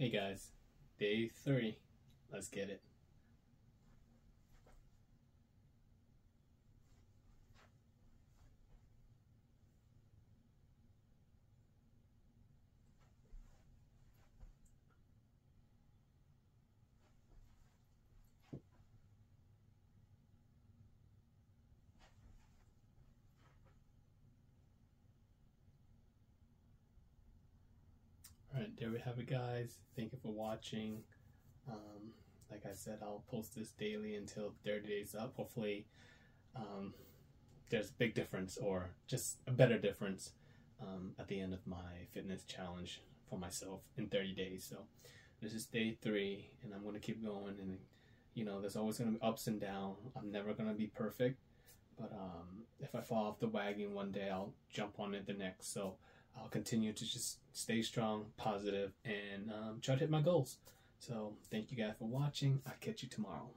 Hey guys, day three. Let's get it. There we have it, guys. Thank you for watching. Um, like I said, I'll post this daily until 30 days up. Hopefully, um, there's a big difference or just a better difference um, at the end of my fitness challenge for myself in 30 days. So, this is day three, and I'm going to keep going. And, you know, there's always going to be ups and downs. I'm never going to be perfect. But um, if I fall off the wagon one day, I'll jump on it the next. So, I'll continue to just stay strong, positive, and um, try to hit my goals. So, thank you guys for watching. I'll catch you tomorrow.